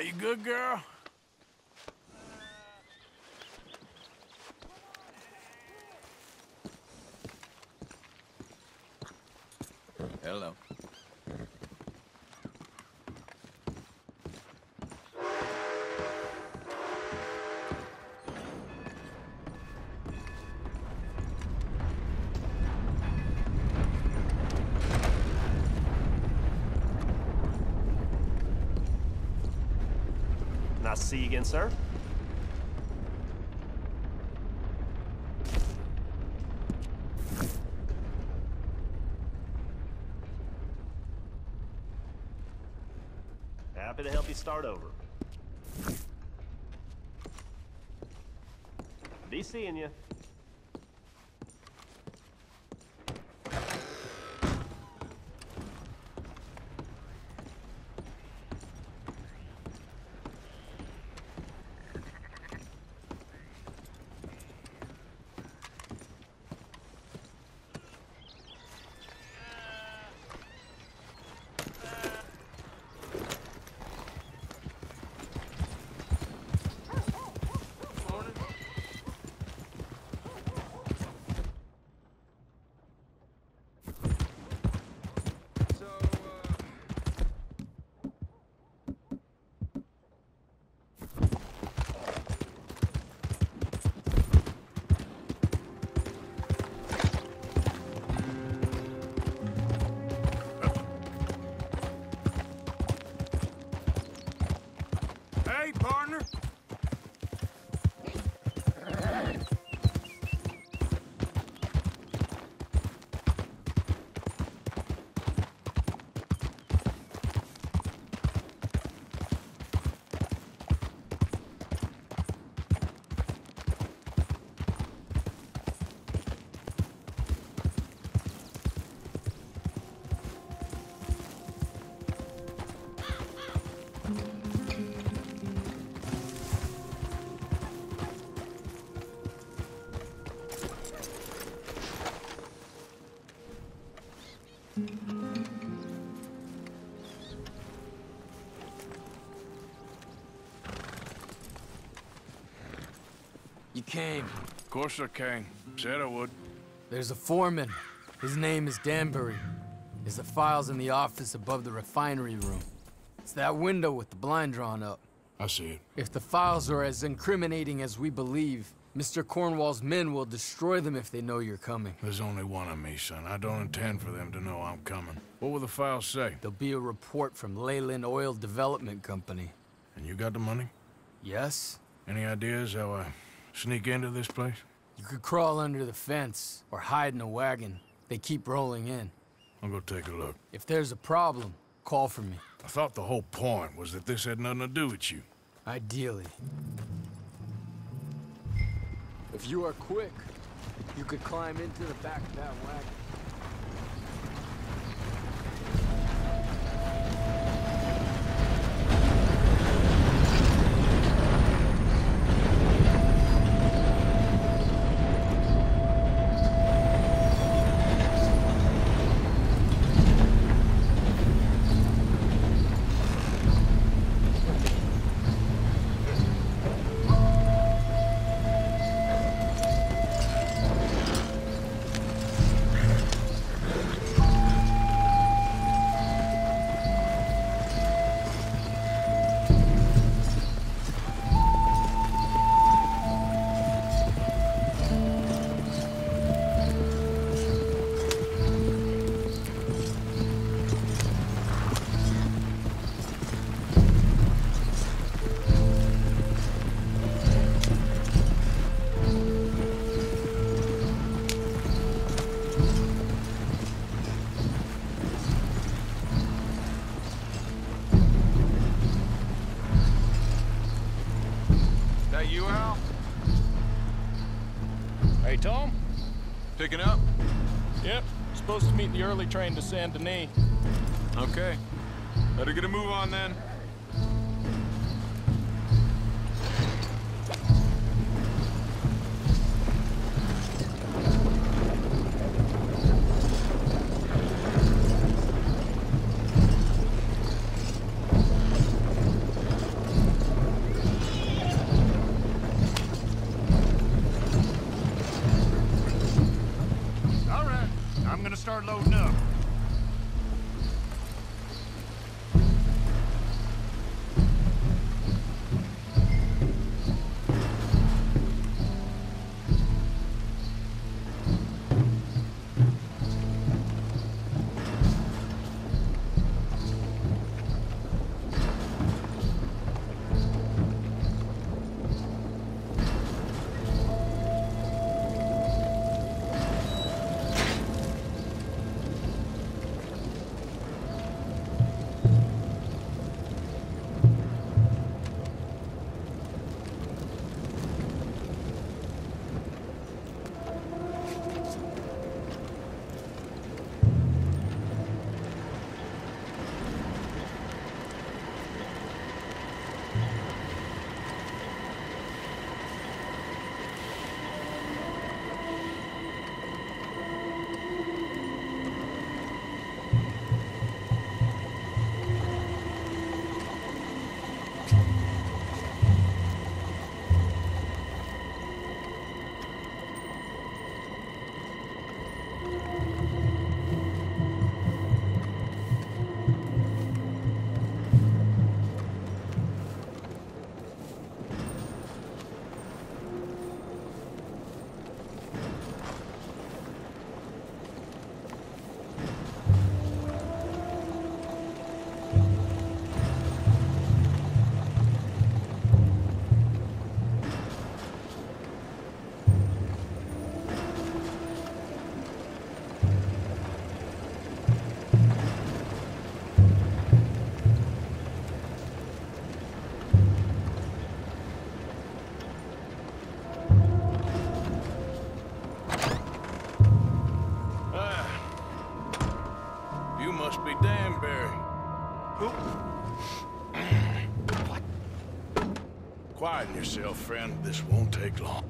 you good, girl? Hello. Nice to see you again, sir. Happy to help you start over. Be seeing you. Came. Of course I came. Said I would. There's a foreman. His name is Danbury. There's the files in the office above the refinery room. It's that window with the blind drawn up. I see it. If the files are as incriminating as we believe, Mr. Cornwall's men will destroy them if they know you're coming. There's only one of me, son. I don't intend for them to know I'm coming. What will the files say? There'll be a report from Leyland Oil Development Company. And you got the money? Yes? Any ideas how I sneak into this place? You could crawl under the fence or hide in a wagon. They keep rolling in. I'll go take a look. If there's a problem, call for me. I thought the whole point was that this had nothing to do with you. Ideally. If you are quick, you could climb into the back of that wagon. Supposed to meet the early train to Saint Denis. Okay. Better get a move on then. Yourself, friend. This won't take long.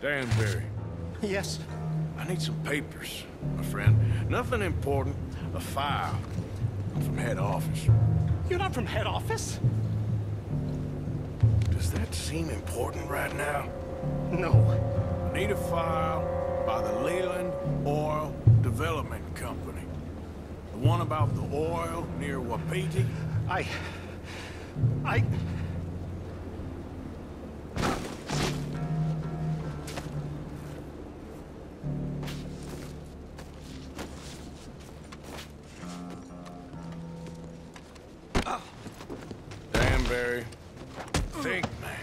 Danbury. Yes. I need some papers, my friend. Nothing important. A file. I'm from head office. You're not from head office? Does that seem important right now? No. Need a file by the Leland Oil Development Company. The one about the oil near Wapiti? I... I... Danbury, think, man.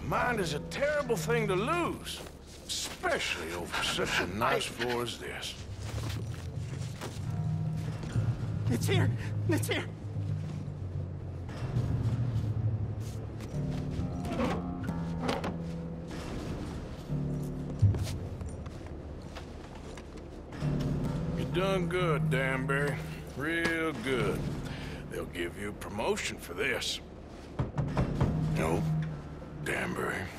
A mind is a terrible thing to lose. Especially over such a nice floor as this. It's here! It's here! You done good, Danbury. Real good. They'll give you a promotion for this. No, Danbury. Danbury?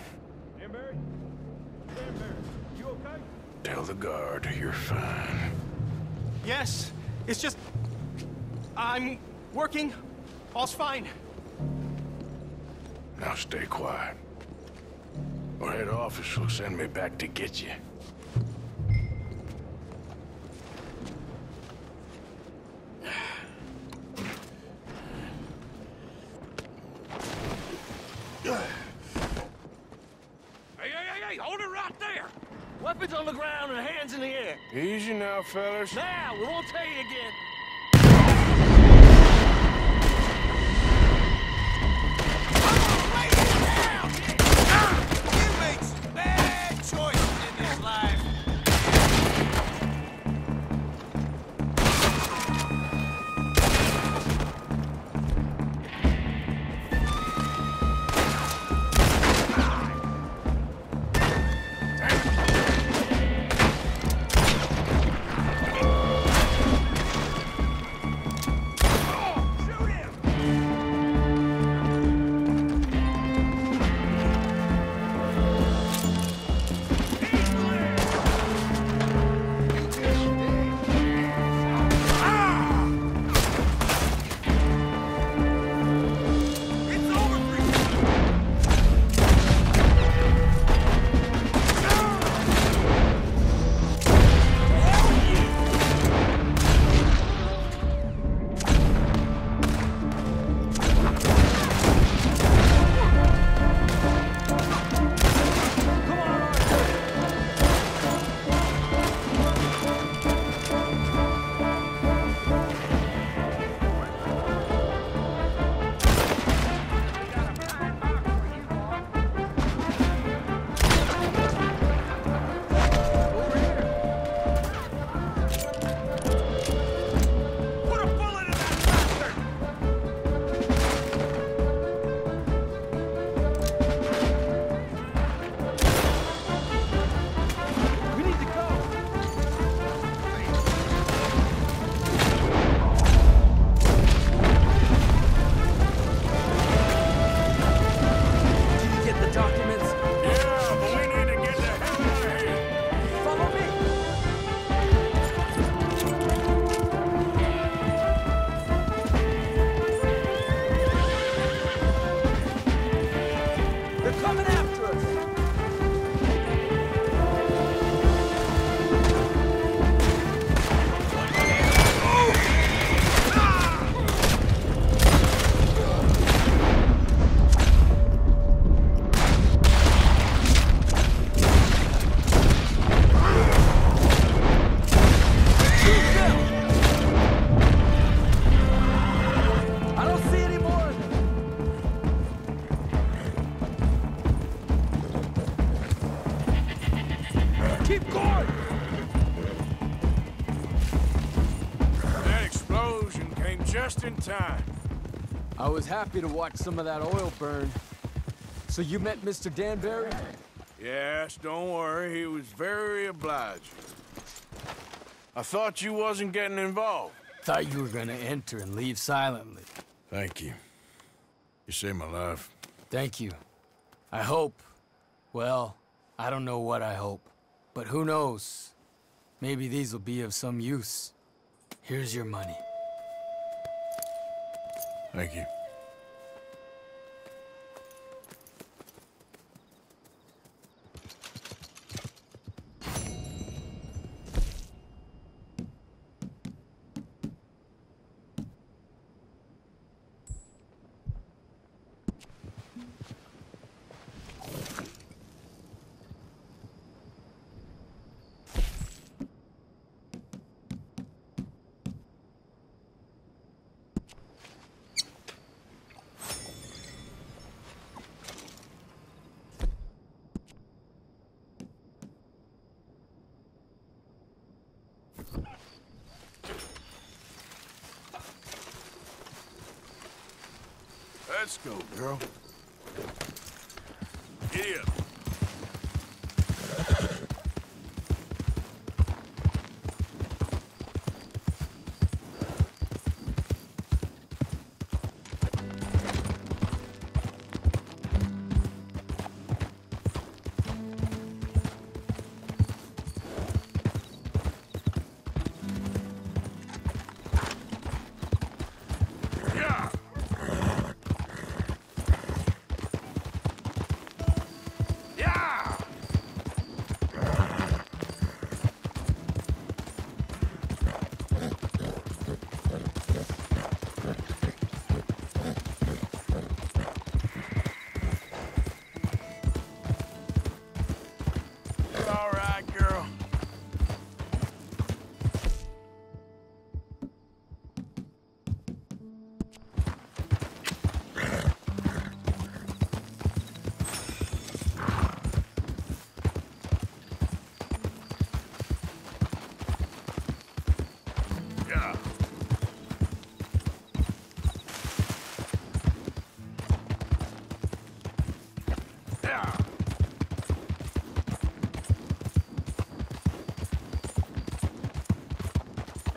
Tell the guard you're fine. Yes. It's just... I'm working. All's fine. Now stay quiet. Or head office will send me back to get you. Hey, hey, hey, hey, hold it right there! Weapons on the ground and hands in the air. Now, fellas. Now, we won't tell you again. Just in time. I was happy to watch some of that oil burn. So you met Mr. Danbury? Yes, don't worry. He was very obliging. I thought you wasn't getting involved. Thought you were gonna enter and leave silently. Thank you. You saved my life. Thank you. I hope. Well, I don't know what I hope. But who knows? Maybe these will be of some use. Here's your money. Thank you. Let's go, girl.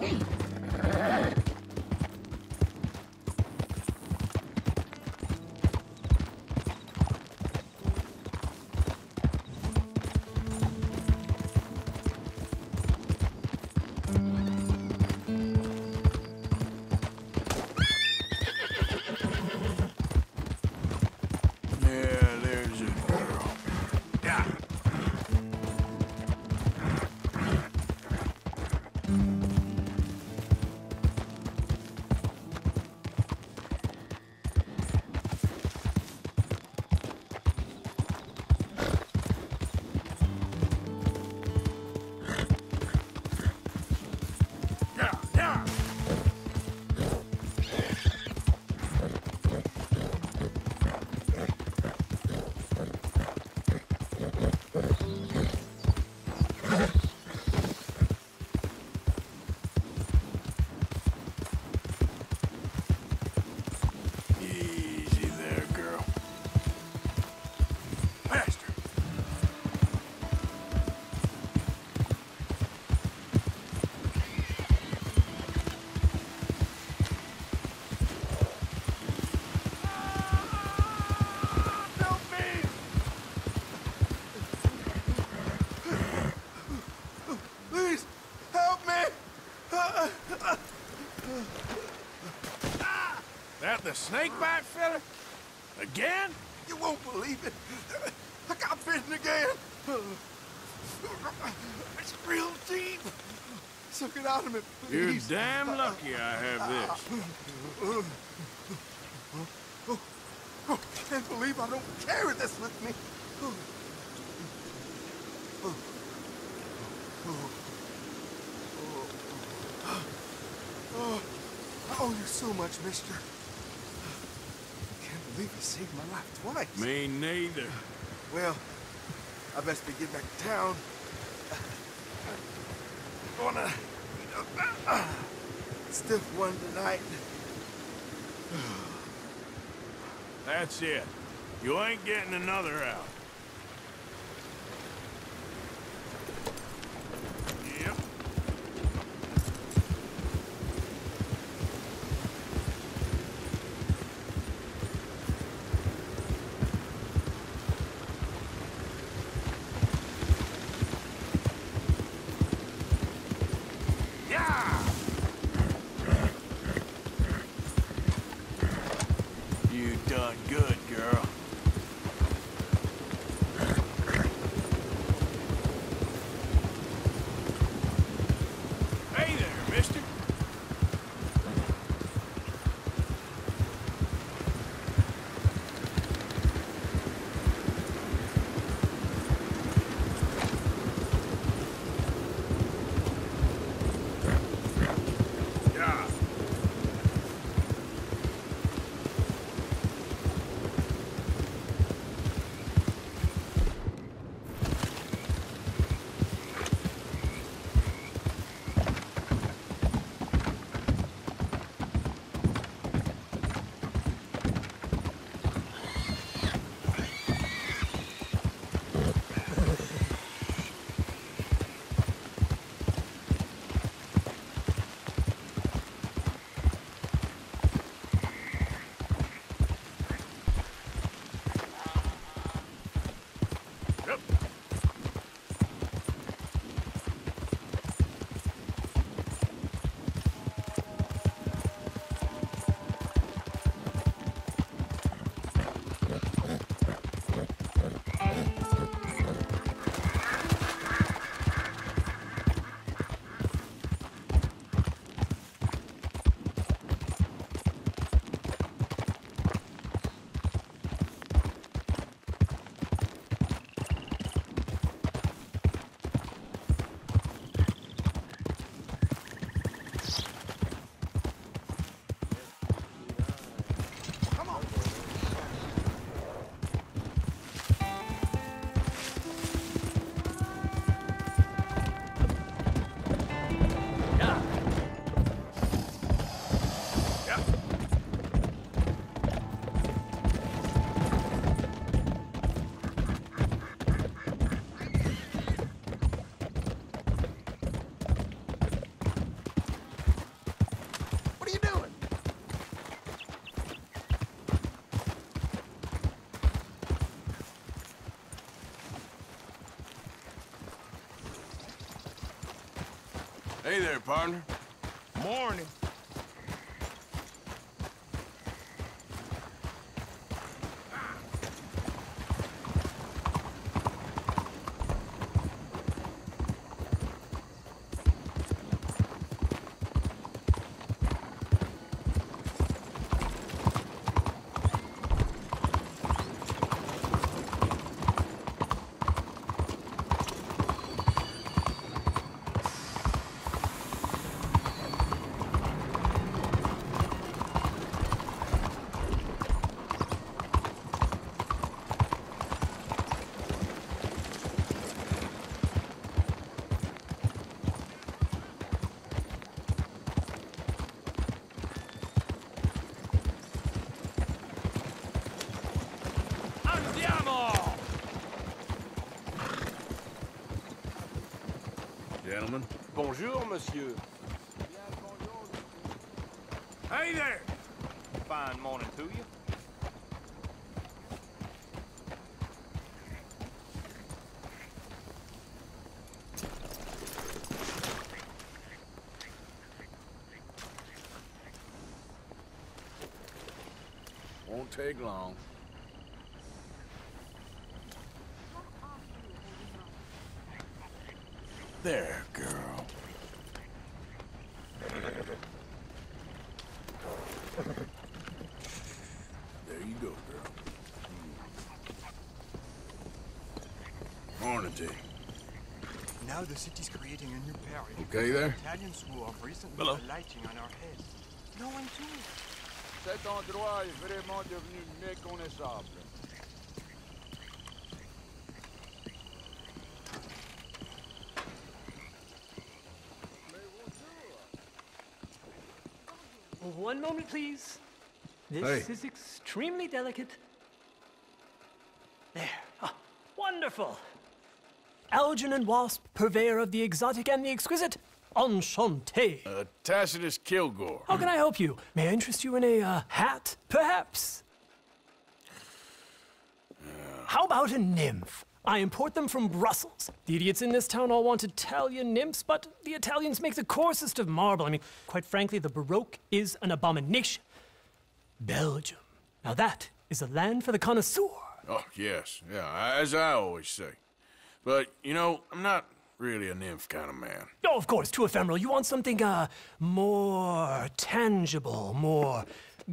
Yeah, That the snake bite fella? Again? You won't believe it. I got bitten again. It's real deep. Suck it out of me, You're damn lucky I have this. Oh, can't believe I don't carry this with me. Oh, I owe you so much, mister. Saved my life twice. Me neither. Well, I best be getting back to town. Gonna eat a stiff one tonight. That's it. You ain't getting another out. There, partner. Morning. Andiamo! Gentlemen. Bonjour, monsieur. Hey there! Fine morning to you. Won't take long. There, girl. There you go, girl. Morning to you. Now the city's creating a new parish. Okay there? Italians who have recently Hello. alighting on our heads. No one too. Cet endroit est vraiment devenu méconnaissable. One moment, please. This Hey. is extremely delicate. There. Ah, wonderful. Algernon Wasp, purveyor of the exotic and the exquisite. Enchanté. Uh, Tacitus Kilgore. How can I help you? May I interest you in a uh, hat, perhaps? How about a nymph? I import them from Brussels. The idiots in this town all want Italian nymphs, but the Italians make the coarsest of marble. I mean, quite frankly, the Baroque is an abomination. Belgium. Now that is a land for the connoisseur. Oh, yes. Yeah, as I always say. But, you know, I'm not really a nymph kind of man. Oh, of course, too ephemeral. You want something, uh, more tangible, more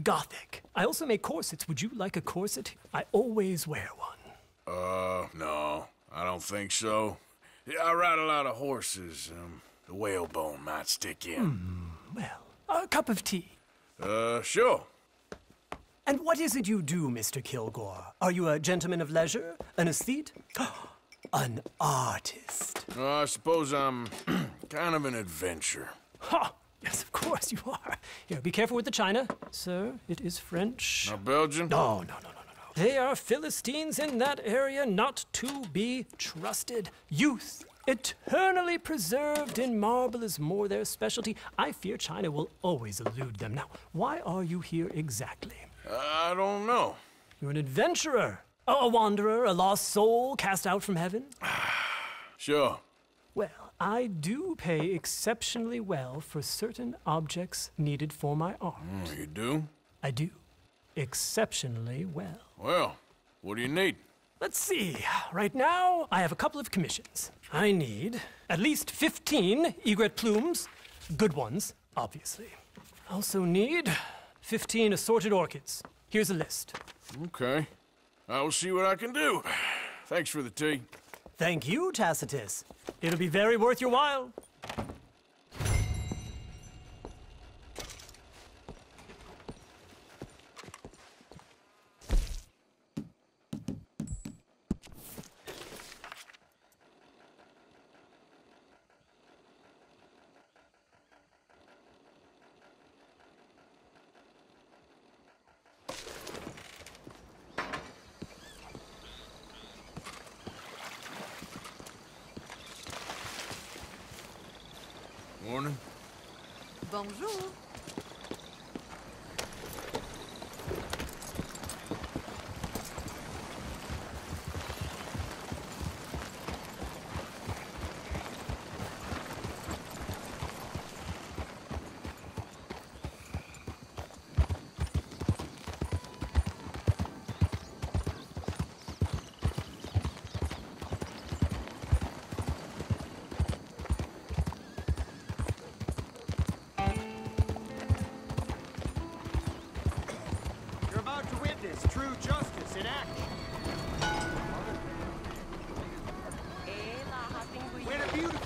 gothic. I also make corsets. Would you like a corset? I always wear one. Uh, no, I don't think so. Yeah, I ride a lot of horses. Um, the whalebone might stick in. Well, a cup of tea. Uh, sure. And what is it you do, Mr. Kilgore? Are you a gentleman of leisure? An aesthete? An artist? Uh, I suppose I'm kind of an adventurer. Ha! Yes, of course you are. Here, be careful with the china. Sir, it is French. Now, Belgian? No, no, no, no, no, no. They are Philistines in that area not to be trusted. Youth, eternally preserved in marble, is more their specialty. I fear China will always elude them. Now, why are you here exactly? I don't know. You're an adventurer, a, a wanderer, a lost soul cast out from heaven. Sure. Well, I do pay exceptionally well for certain objects needed for my art. Oh, you do? I do. Exceptionally well. Well, what do you need? Let's see. Right now, I have a couple of commissions. I need at least 15 egret plumes, good ones, obviously. I also need 15 assorted orchids. Here's a list. Okay. I will see what I can do. Thanks for the tea. Thank you, Tacitus. It'll be very worth your while. Bonjour.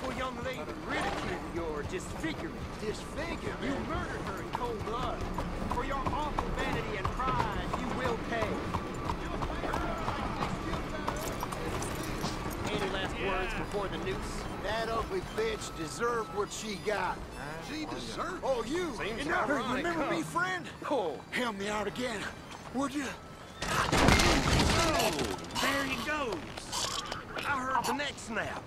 Beautiful young lady ridiculed your disfigurement. Disfigurement? You murdered her in cold blood. For your awful vanity and pride, you will pay. Any last words before the noose? That ugly bitch deserved what she got. She oh, deserved? Oh, you! Seems remember me, friend? Oh. Help me out again, would you? Oh. There he goes. I heard the neck snap.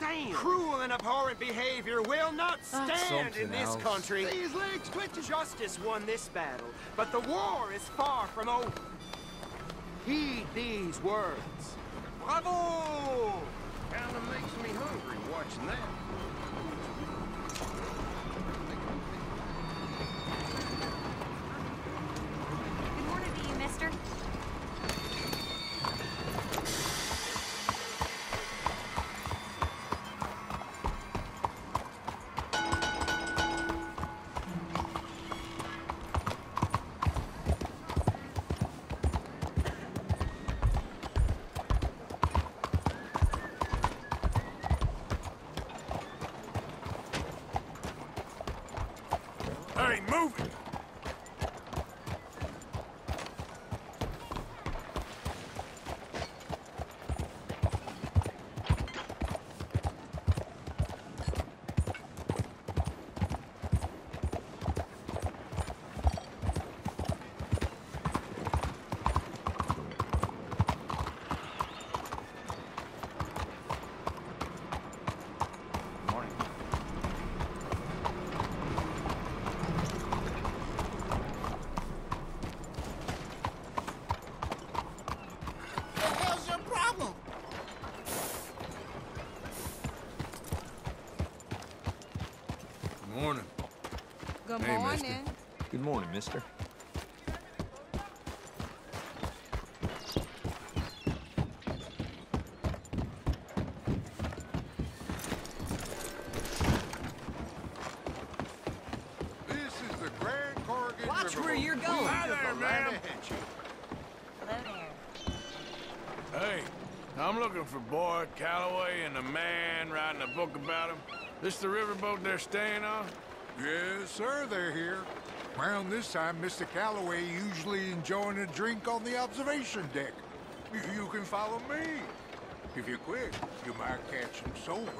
Damn. Cruel and abhorrent behavior will not ah. stand in this country. See his legs twitching. Justice won this battle, but the war is far from over. Heed these words. Bravo! Kinda makes me hungry watching that. Morning, mister. This is the Grand Korrigan Watch River where you're going. We Hi there, the ma'am. Hello there. Hey, I'm looking for Boyd Calloway and the man writing a book about him. This the riverboat they're staying on? Yes, sir, they're here. Around this time, Mr. Calloway usually enjoying a drink on the observation deck. You, you can follow me. If you're quick, you might catch him sober.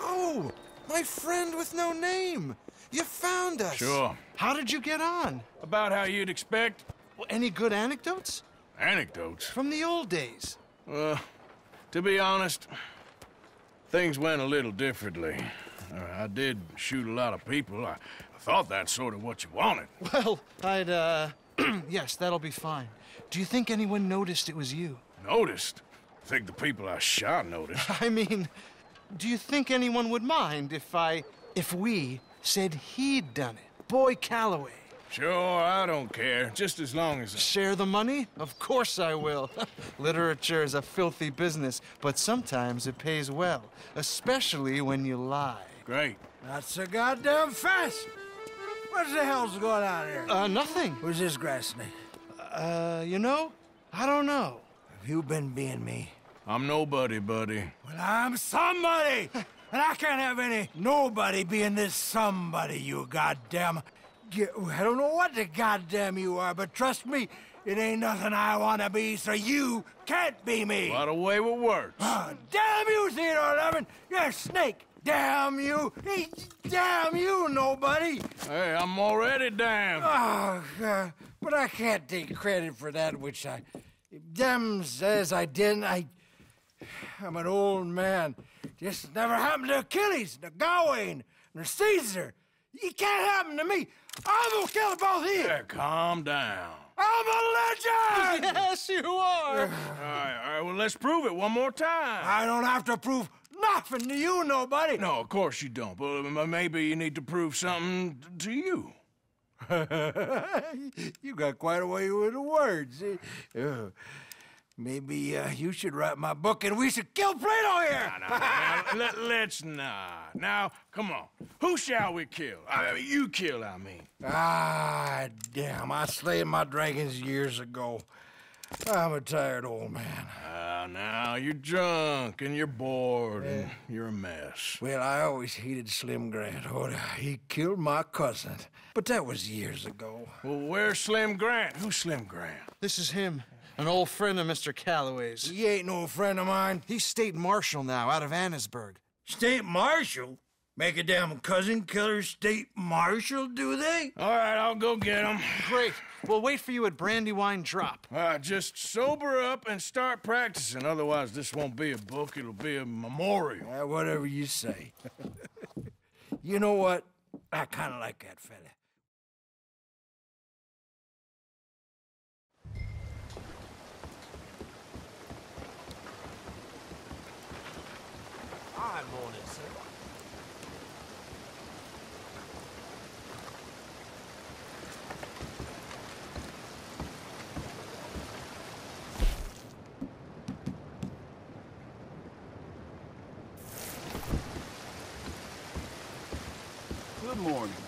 Oh, my friend with no name. You found us. Sure. How did you get on? About how you'd expect. Well, any good anecdotes? Anecdotes? From the old days. Well, to be honest, things went a little differently. Uh, I did shoot a lot of people. I, I thought that's sort of what you wanted. Well, I'd, uh, yes, that'll be fine. Do you think anyone noticed it was you? Noticed? I think the people I shot noticed. I mean, do you think anyone would mind if I, if we said he'd done it? Boy Calloway. Sure, I don't care. Just as long as... Share the money? Of course I will. Literature is a filthy business, but sometimes it pays well, especially when you lie. Great. Not so goddamn fast. What the hell's going on here? Uh, nothing. Who's this grass snake? Uh, you know, I don't know. Have you been being me? I'm nobody, buddy. Well, I'm somebody! and I can't have any nobody being this somebody, you goddamn... Get, I don't know what the goddamn you are, but trust me, it ain't nothing I want to be, so you can't be me! What a way with words. Ah, damn you, Theodore Levin! You're a snake! Damn you! Hey, damn you, nobody! Hey, I'm already damned. Oh, God. But I can't take credit for that which I... Them says I didn't. I... I'm an old man. Just never happened to Achilles, to Gawain, nor Caesar. It can't happen to me. I'm gonna kill both of you. Yeah, calm down. I'm a legend! Yes, you are. All right, all right, well, let's prove it one more time. I don't have to prove nothing to you, nobody. No, of course you don't. But uh, maybe you need to prove something to you. you got quite a way with the words. Uh, maybe uh, you should write my book and we should kill Plato here. Now, now, now, let, let's not. Now, come on. Who shall we kill? I mean, you kill, I mean. Ah, damn, I slayed my dragons years ago. I'm a tired old man. Ah, now, you're drunk and you're bored and you're a mess. Well, I always hated Slim Grant. Oh, he killed my cousin. But that was years ago. Well, where's Slim Grant? Who's Slim Grant? This is him, an old friend of Mr. Calloway's. He ain't no friend of mine. He's state marshal now, out of Annesburg. State marshal? Make a damn cousin killer state marshal, do they? All right, I'll go get him. Great. We'll wait for you at Brandywine Drop. All right, just sober up and start practicing. Otherwise, this won't be a book, it'll be a memorial. Uh, whatever you say. you know what? I kind of like that fella. Hi, morning, sir. Good morning.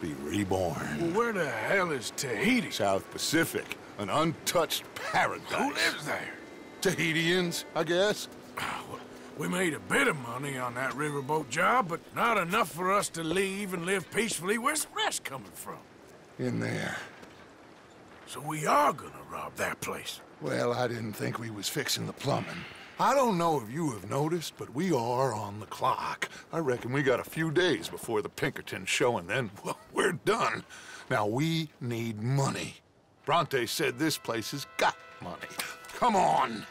be reborn. Well, where the hell is Tahiti? South Pacific, an untouched paradise. Who lives there? Tahitians, I guess. Ah, we made a bit of money on that riverboat job, but not enough for us to leave and live peacefully. Where's the rest coming from? In there. So we are gonna rob that place. Well, I didn't think we was fixing the plumbing. I don't know if you have noticed, but we are on the clock. I reckon we got a few days before the Pinkerton show, and then, well, we're done. Now, we need money. Bronte said this place has got money. Come on!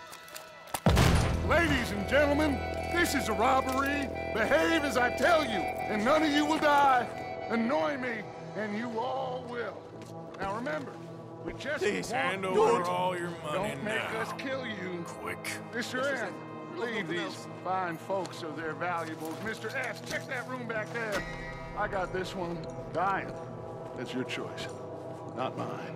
Ladies and gentlemen, this is a robbery. Behave as I tell you, and none of you will die. Annoy me, and you all will. Now remember, we just Please want hand good. over all your money Don't make now. us kill you. Quick. Mr. M, leave these fine folks of their valuables. Mr. S, check that room back there. I got this one dying. That's your choice, not mine.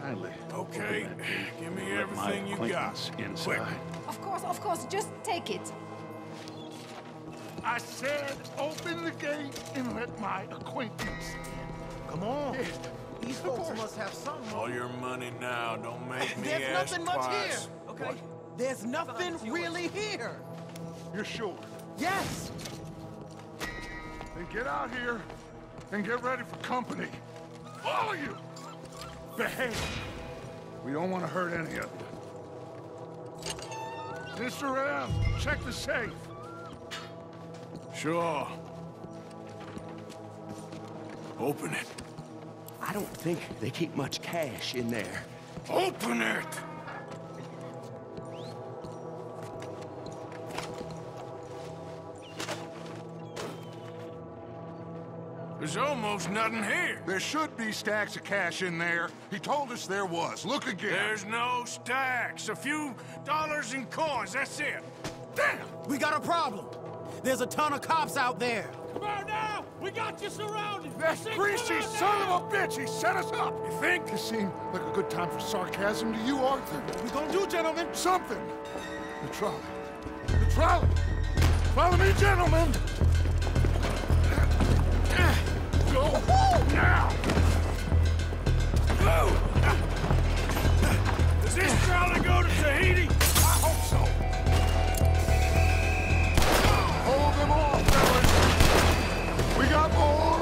Kindly. Okay, open that gate give me and let my everything you got. acquaintance Inside. Of course, of course, just take it. I said, open the gate and let my acquaintance in. Come on. Yes, These of folks course. must have something. All your money now. Don't make me There's ask nothing much twice. here. Okay. There's nothing really here. You're sure? Yes. Then get out here and get ready for company. All of you! Behave! We don't want to hurt any of you. Mr. M, check the safe. Sure. Open it. I don't think they keep much cash in there. Open it! There's almost nothing here. There should be stacks of cash in there. He told us there was. Look again. There's no stacks. A few dollars in coins, that's it. Damn! We got a problem. There's a ton of cops out there. Come on now! We got you surrounded! That greasy son of a bitch! He set us up! You think? This seemed like a good time for sarcasm to you, Arthur. What we gonna do, gentlemen? Something! The trolley. The trolley! Follow me, gentlemen! Go now! Go! Does this trolley go to Tahiti? More on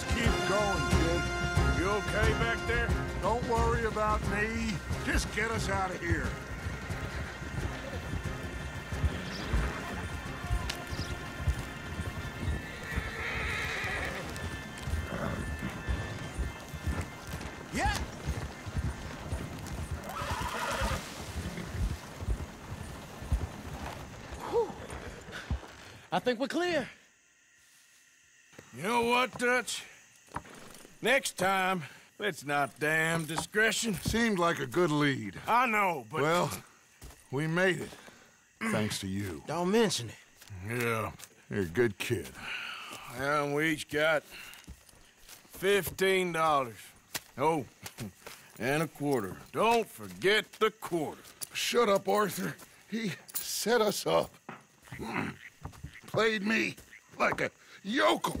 Just keep going, kid. You okay back there? Don't worry about me. Just get us out of here. Yeah! I think we're clear. You know what, Dutch? Next time, let's not damn discretion. Seemed like a good lead. I know, but... Well, we made it. Thanks to you. Don't mention it. Yeah. You're a good kid. And we each got fifteen dollars. Oh, and a quarter. Don't forget the quarter. Shut up, Arthur. He set us up. Hmm. Played me like a yokel.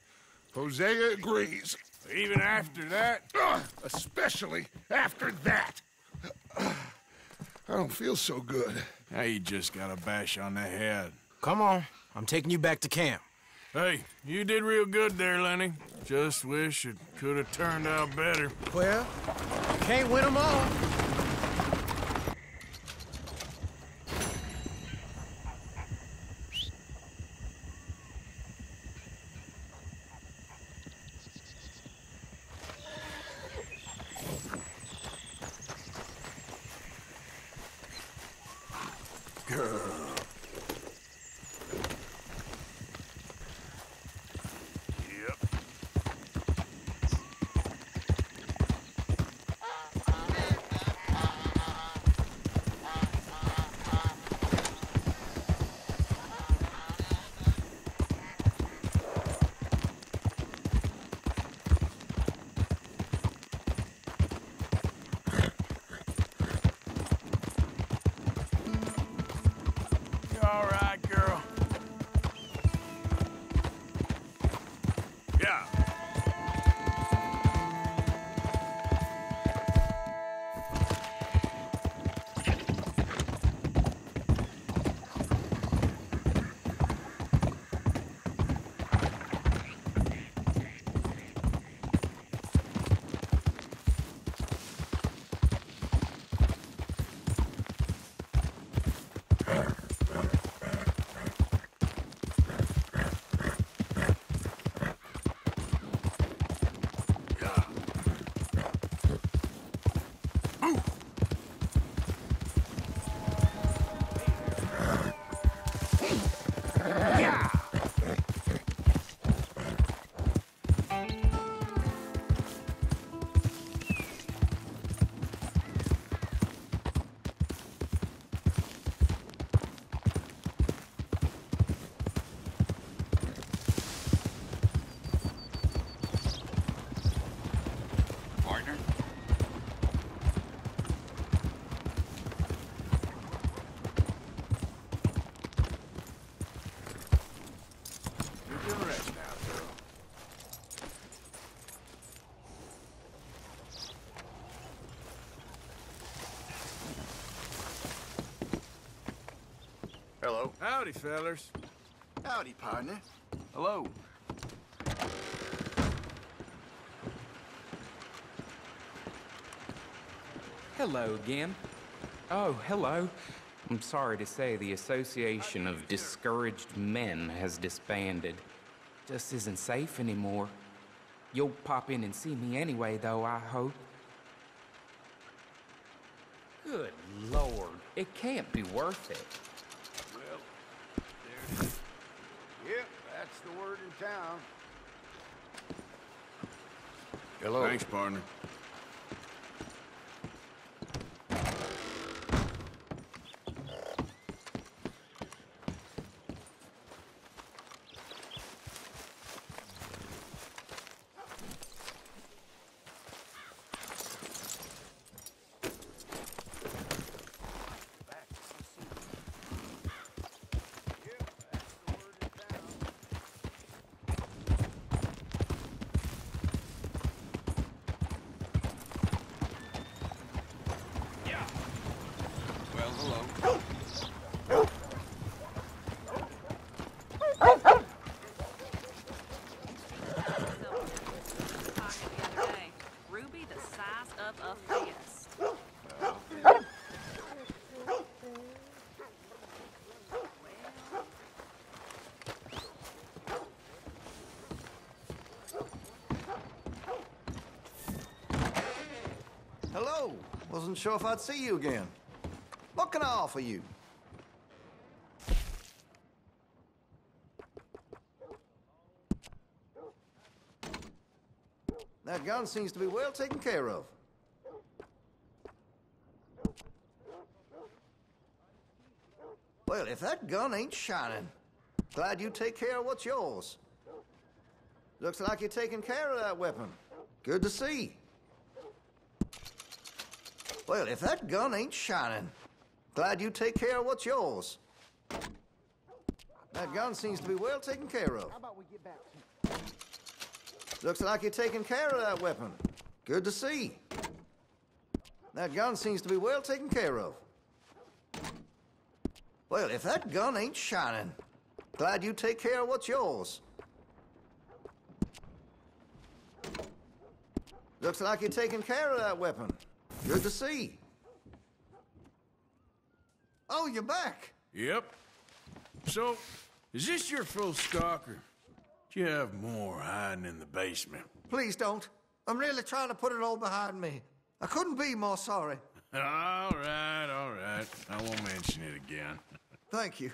Hosea agrees. Even after that? Ugh, especially after that. Ugh, I don't feel so good. Now you just got a bash on the head. Come on. I'm taking you back to camp. Hey, you did real good there, Lenny. Just wish it could have turned out better. Well, can't win them all. All right. Hello. Howdy, fellers. Howdy, partner. Hello. Hello again. Oh, hello. I'm sorry to say the Association of Discouraged Men has disbanded. Just isn't safe anymore. You'll pop in and see me anyway, though, I hope. Good lord, it can't be worth it. Well, there it is. Yep, that's the word in town. Hello. Thanks, partner. Hello. Ruby the size of a fist. Hello. Wasn't sure if I'd see you again. Can I offer you? That gun seems to be well taken care of. Well, if that gun ain't shining, glad you take care of what's yours. Looks like you're taking care of that weapon. Good to see. Well, if that gun ain't shining, glad you take care of what's yours. That gun seems to be well taken care of. How about we get back Looks like you're taking care of that weapon. Good to see. That gun seems to be well taken care of. Well, if that gun ain't shining, glad you take care of what's yours. Looks like you're taking care of that weapon. Good to see. Oh, you're back. Yep. So, is this your full stock, or do you have more hiding in the basement? Please don't. I'm really trying to put it all behind me. I couldn't be more sorry. All right, all right. I won't mention it again. Thank you.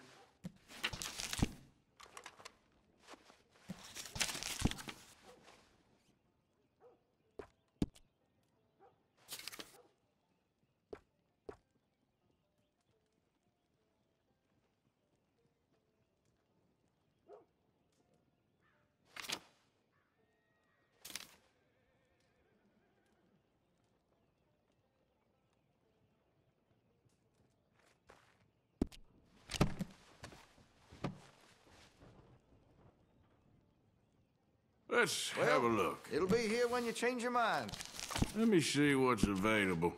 Let's Well, have a look. It'll be here when you change your mind. Let me see what's available.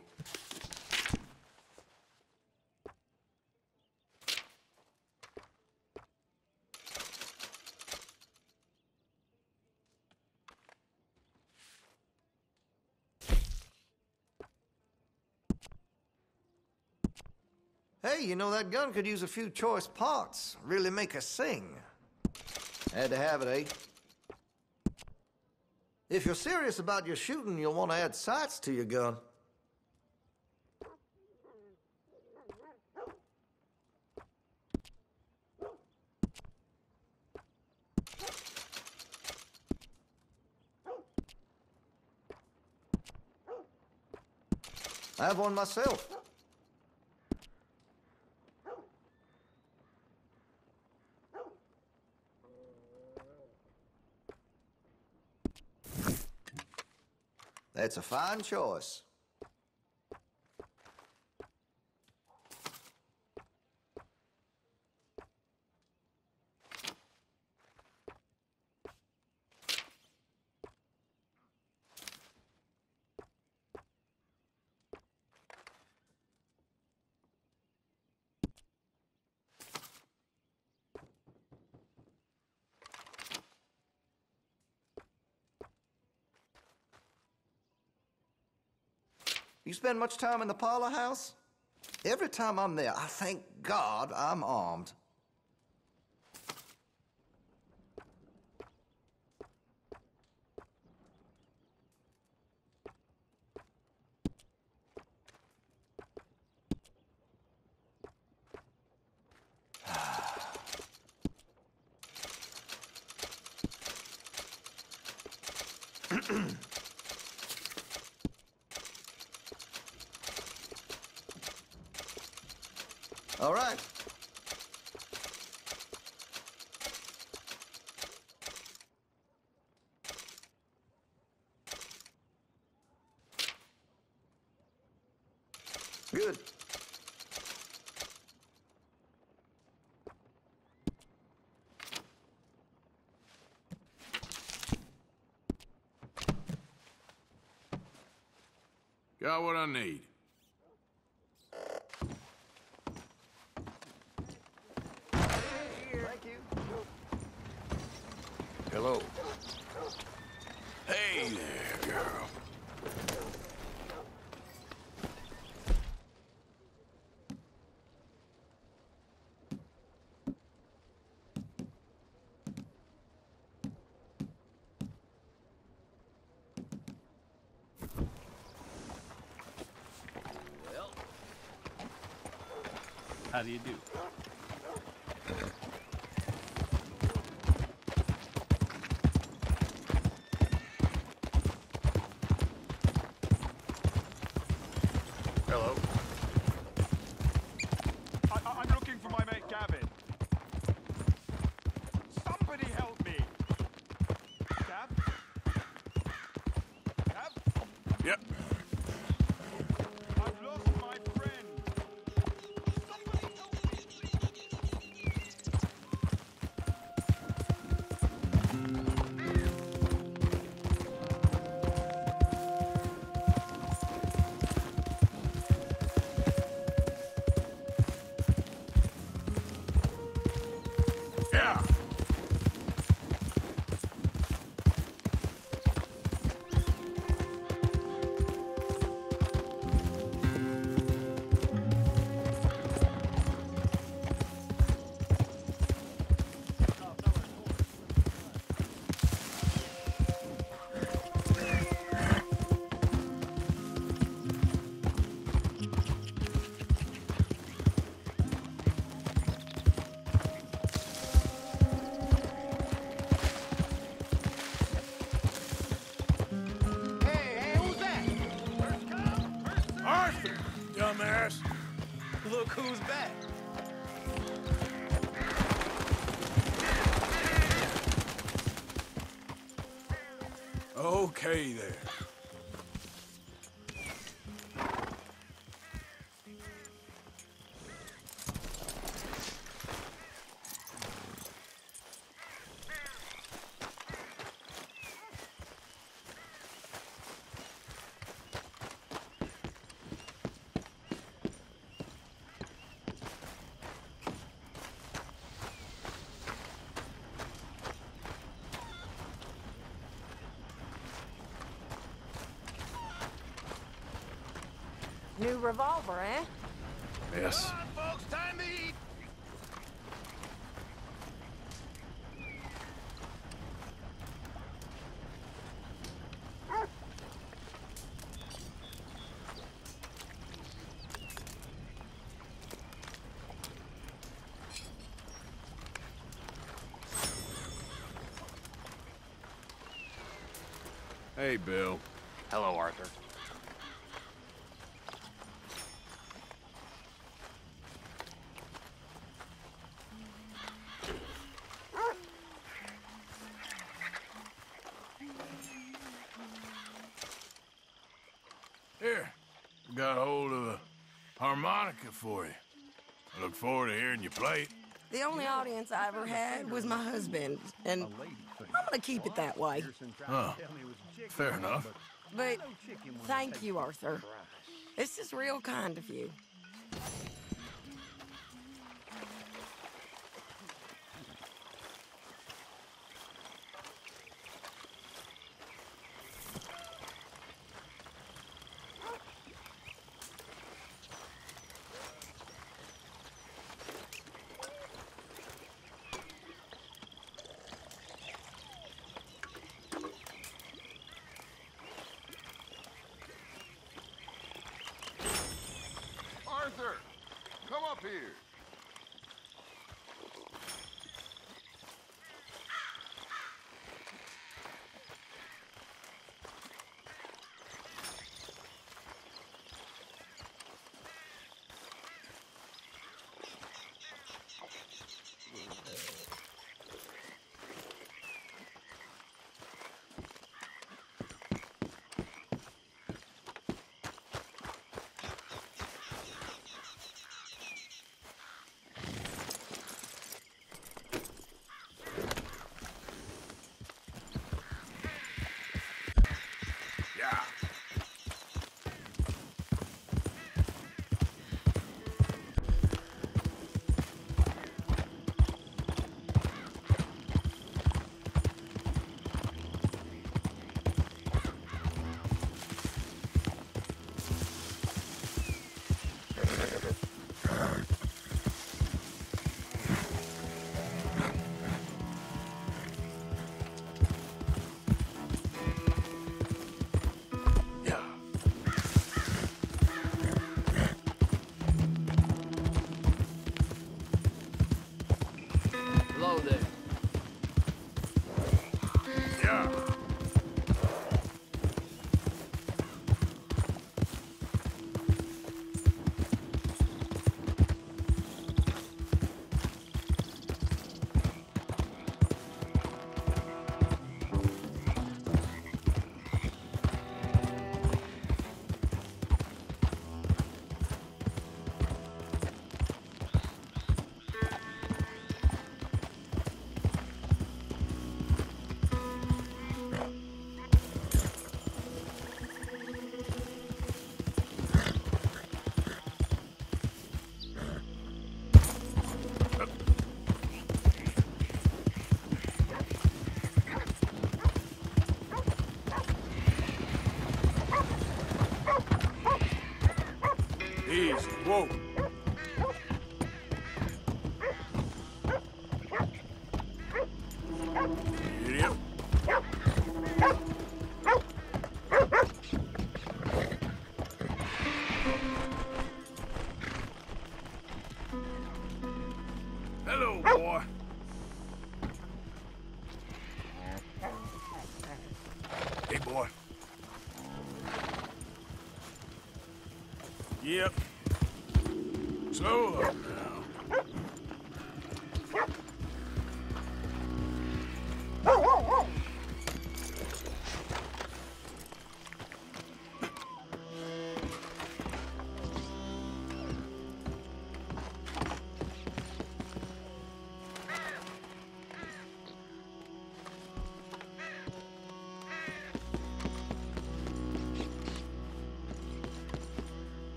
Hey, you know that gun could use a few choice parts. Really make us sing. Had to have it, eh? If you're serious about your shooting, you'll want to add sights to your gun. I have one myself. That's a fine choice. Spend much time in the parlor house? Every time I'm there, I thank God I'm armed. All right. Good. Got what I need. Thank you. Hello. Hey there, girl. How do you do? New revolver, eh? Yes. folks, time to eat. Hey, Bill. Hello, Arthur. Here, got hold of a harmonica for you. I look forward to hearing you play it. The only audience I ever had was my husband, and I'm gonna keep it that way. Oh, fair enough. But thank you, Arthur. This is real kind of you.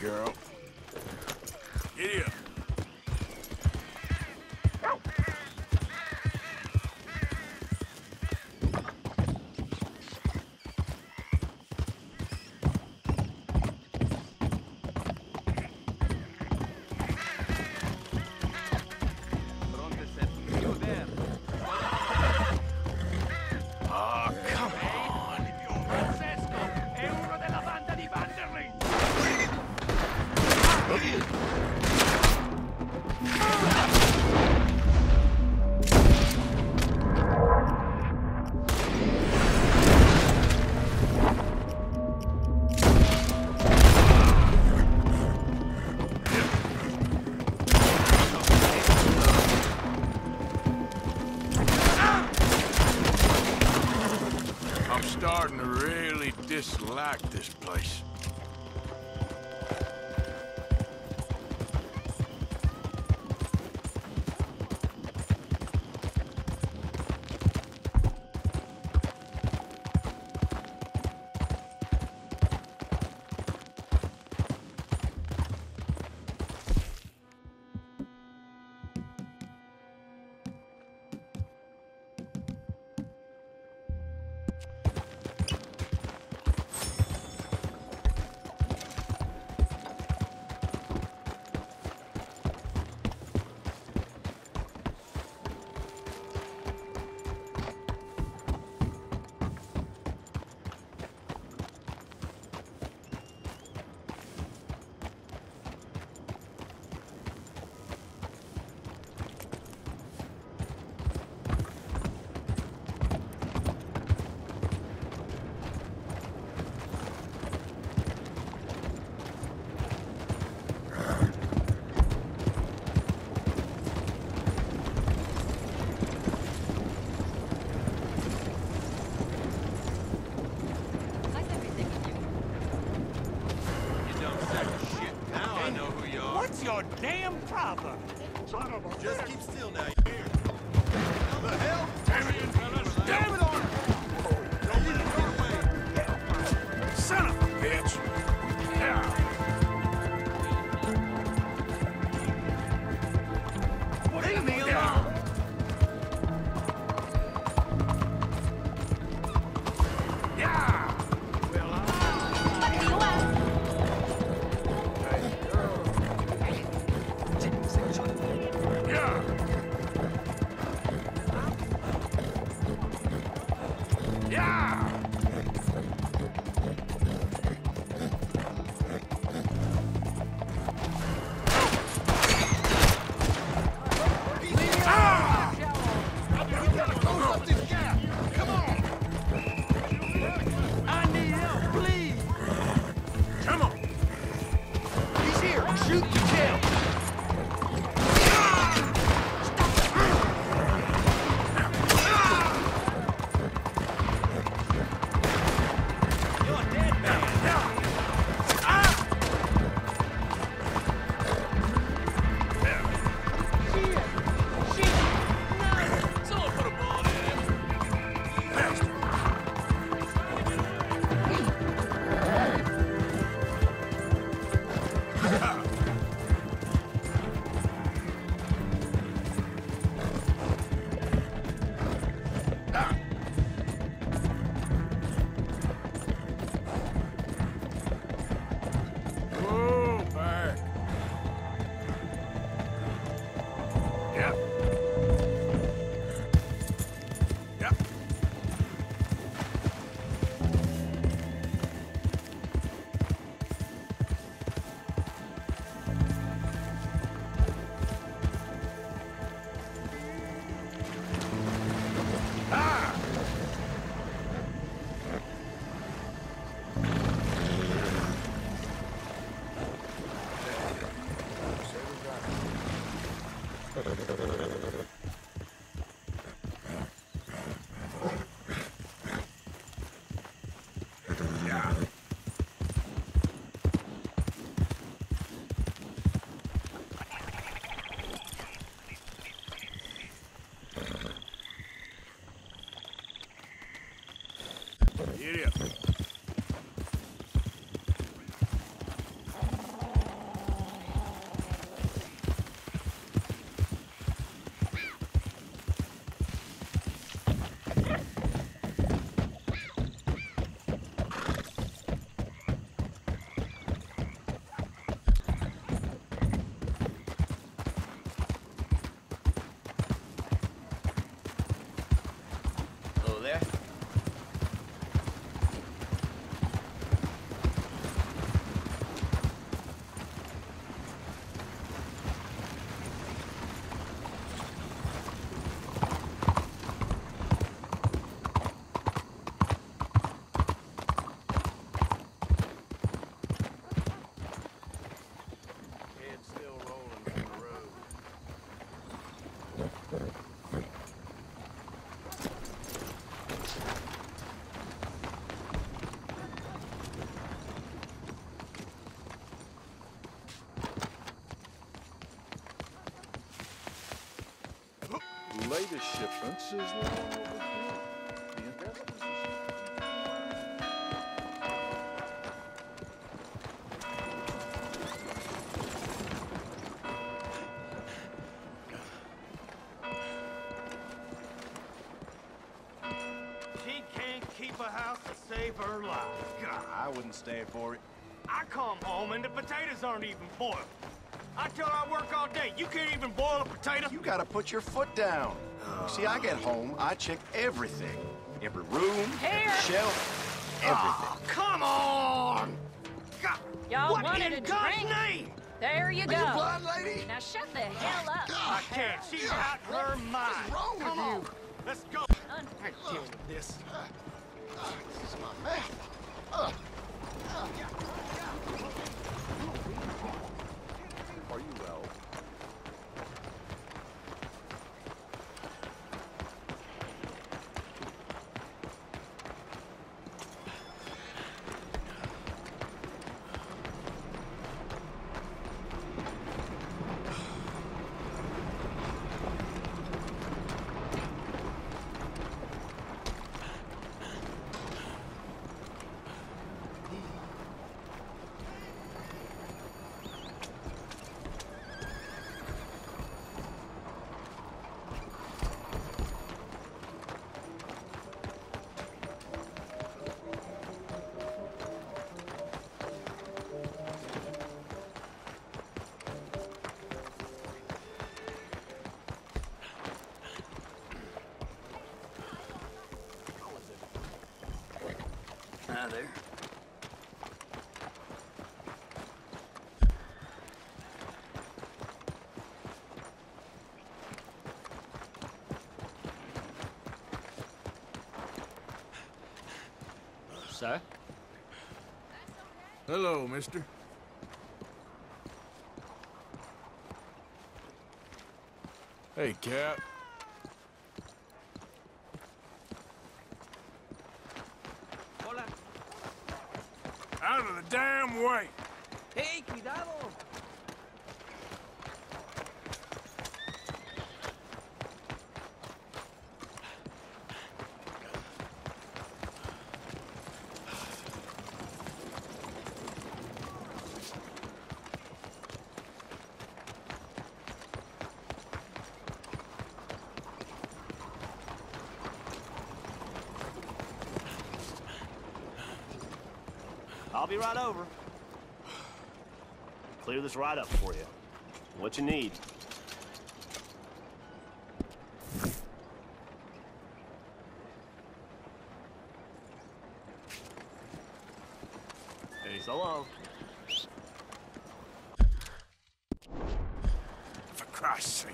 girl. Giddy. Problem? Son of a Just keep still now, latest shipments is long overdue. She can't keep a house to save her life. God. I wouldn't stand for it. I come home and the potatoes aren't even boiled. I tell her I work all day. You can't even boil a potato? You gotta put your foot down. See, I get home, I check everything. Every room, Here. every shelf, everything. Oh, come on! Y'all wanted in a God's drink? name? There you Are go. you blind, lady? Now shut the hell up. I can't. She's out her mind. What's wrong with Come you? on. Let's go. I can't deal with this. This is my map. Hi there. Sir? Hello, mister. Hey, Cap. Out of the damn way! Hey, cuidado! I'll be right over. Clear this right up for you. What you need. Hey, so long. For Christ's sake.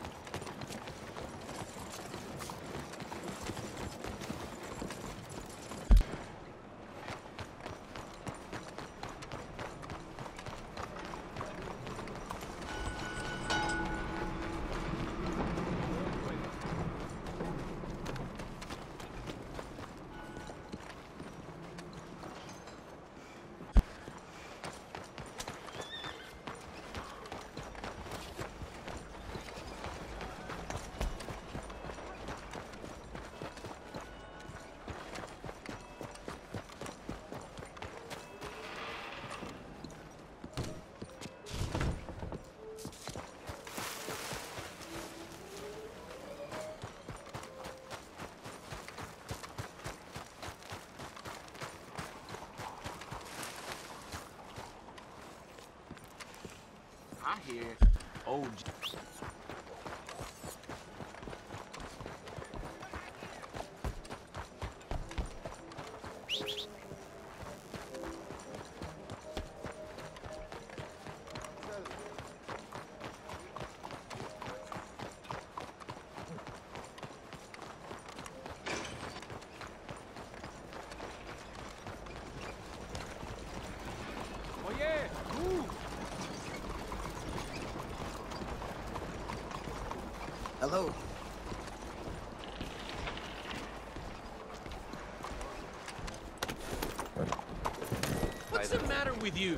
I hear old. With you?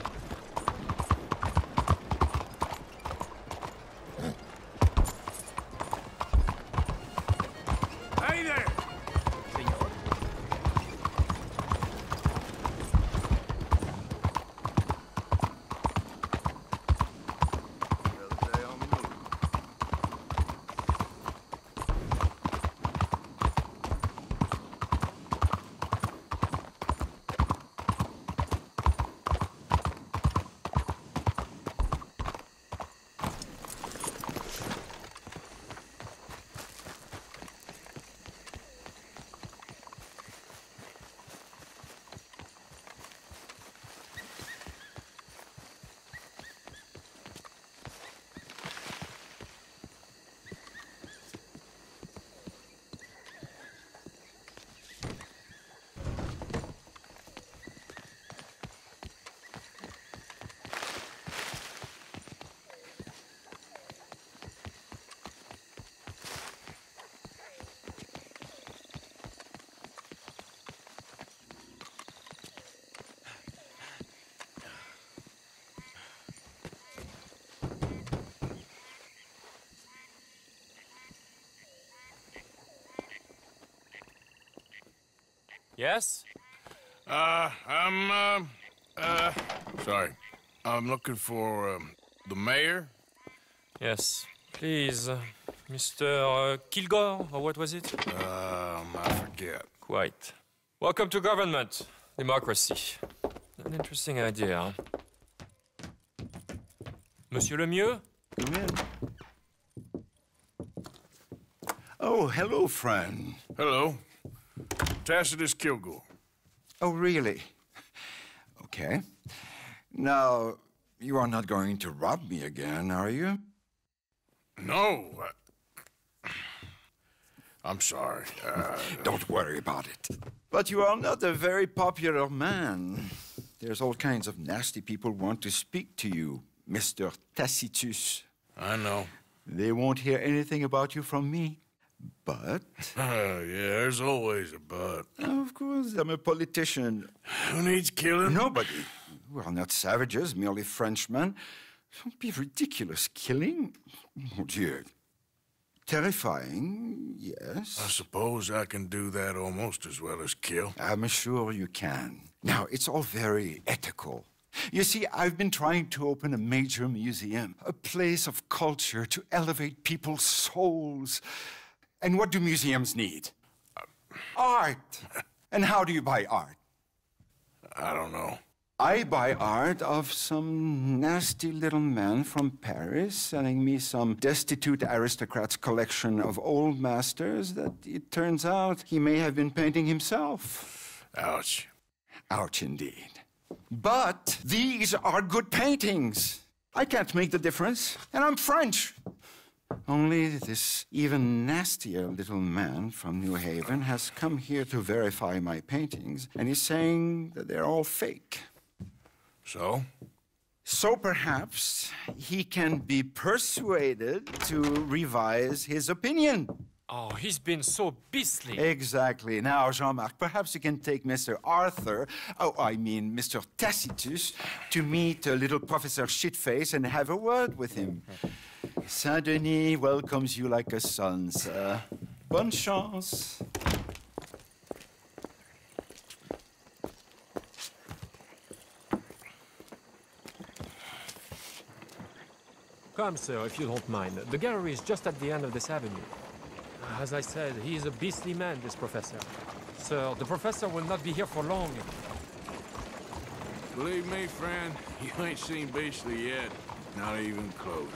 Yes? Uh, I'm, uh, uh, sorry. I'm looking for, um, the mayor. Yes. Please, uh, Mr. Uh, Kilgore, or what was it? Um, I forget. Quite. Welcome to government. Democracy. An interesting idea, huh? Monsieur Lemieux? Come in. Oh, hello, friend. Hello. Tacitus Kilgore. Oh, really? Okay. Now, you are not going to rob me again, are you? No. I... I'm sorry. Uh... Don't worry about it. But you are not a very popular man. There's all kinds of nasty people want to speak to you, Mr. Tacitus. I know. They won't hear anything about you from me. But. Yeah, there's always a but. Of course, I'm a politician. Who needs killing? Nobody. We are not savages, merely Frenchmen. Don't be ridiculous. Killing? Oh, dear. Terrifying, yes. I suppose I can do that almost as well as kill. I'm sure you can. Now, it's all very ethical. You see, I've been trying to open a major museum, a place of culture to elevate people's souls. And what do museums need? Art. And how do you buy art? I don't know. I buy art of some nasty little man from Paris selling me some destitute aristocrat's collection of old masters that it turns out he may have been painting himself. Ouch. Ouch indeed. But these are good paintings. I can't make the difference, and I'm French. Only this even nastier little man from New Haven has come here to verify my paintings, and he's saying that they're all fake. So? So perhaps he can be persuaded to revise his opinion. Oh, he's been so beastly. Exactly. Now, Jean-Marc, perhaps you can take Mr. Arthur, oh, I mean Mr. Tacitus, to meet a little Professor Shitface and have a word with him. Saint-Denis welcomes you like a son, sir. Bonne chance. Come, sir, if you don't mind. The gallery is just at the end of this avenue. As I said, he is a beastly man, this professor. Sir, the professor will not be here for long. Believe me, friend, you ain't seen beastly yet. Not even close.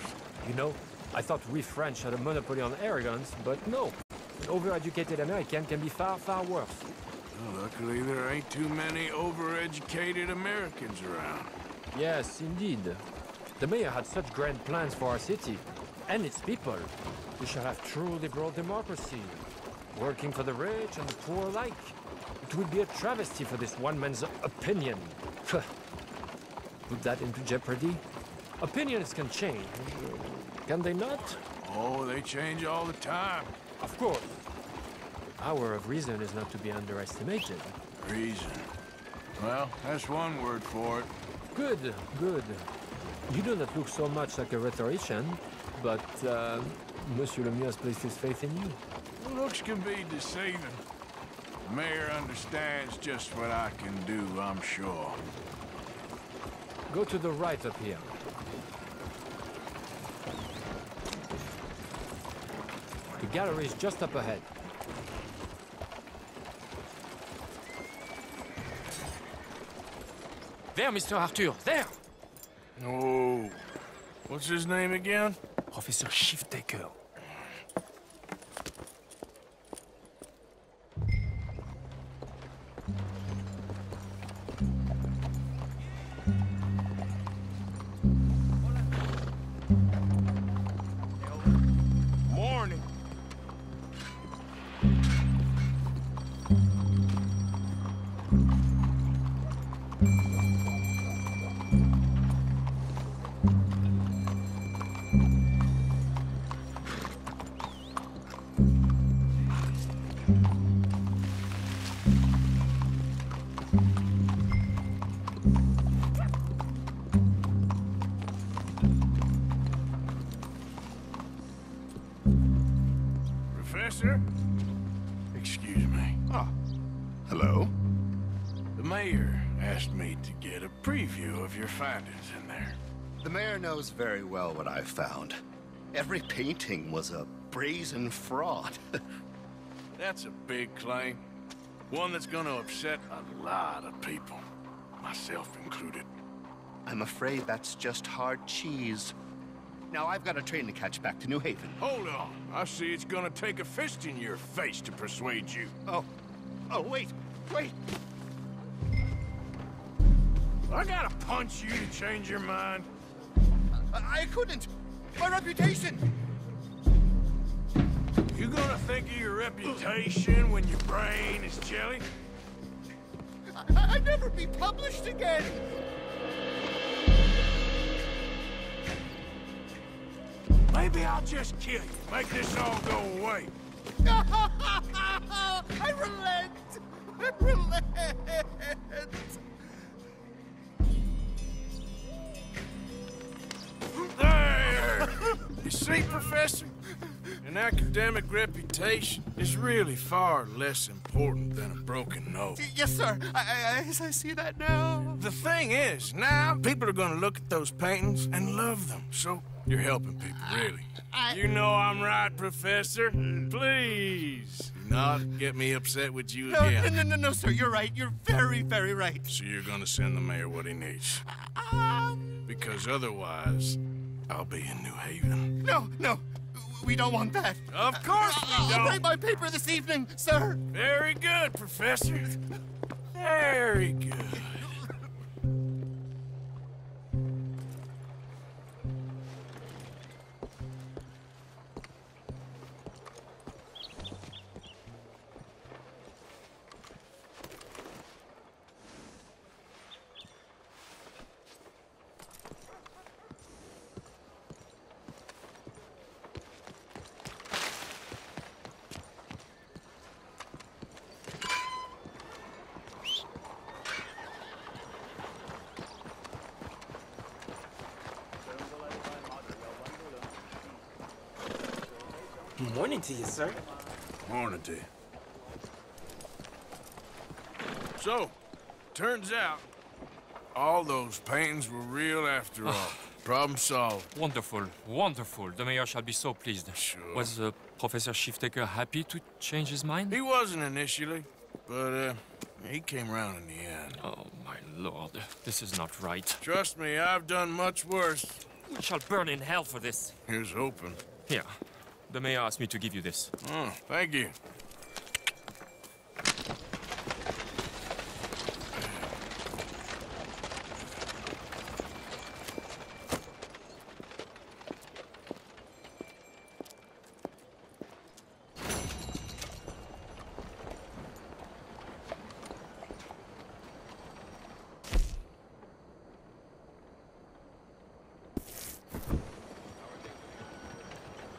You know, I thought we French had a monopoly on arrogance, but no. An overeducated American can be far, far worse. Well, luckily, there ain't too many overeducated Americans around. Yes, indeed. The mayor had such grand plans for our city and its people. We shall have truly broad democracy, working for the rich and the poor alike. It would be a travesty for this one man's opinion. Put that into jeopardy? Opinions can change, can they not? Oh, they change all the time. Of course. Power of reason is not to be underestimated. Reason. Well, that's one word for it. Good, good. You do not look so much like a rhetorician, but uh, Monsieur Lemieux has placed his faith in you. Looks can be deceiving. The mayor understands just what I can do, I'm sure. Go to the right up here. The gallery is just up ahead. There, Mr. Arthur, there! Oh, what's his name again? Professor Shiftaker. Was a brazen fraud. That's a big claim. One that's gonna upset a lot of people, myself included. I'm afraid that's just hard cheese. Now I've got a train to catch back to New Haven. Hold on. I see it's gonna take a fist in your face to persuade you. Oh. Oh, wait. Wait. I gotta punch you to change your mind. I, I couldn't. My reputation. You gonna think of your reputation when your brain is jelly? I, I'd never be published again. Maybe I'll just kill you. Make this all go away. I relent. I relent. There! You see, Professor? Academic reputation is really far less important than a broken nose. Yes, sir. I, I, I, I see that now. The thing is, now people are gonna look at those paintings and love them. So you're helping people, really. I- You know I'm right, Professor. Please do not get me upset with you No, again. no, no, no, no, sir. You're right. You're very, very right. So you're gonna send the mayor what he needs. Um, Because otherwise, I'll be in New Haven. no, no. We don't want that. Of course we I'll don't. write my paper this evening, sir. Very good, Professor. Very good. To you, sir. Morning to you. So, turns out, all those paintings were real after all. Problem solved. Wonderful, wonderful. The mayor shall be so pleased. Sure. Was uh, Professor Shiftaker happy to change his mind? He wasn't initially, but uh, he came around in the end. Oh, my lord. This is not right. Trust me, I've done much worse. We shall burn in hell for this. Here's hoping. Here. The mayor asked me to give you this. Oh, thank you.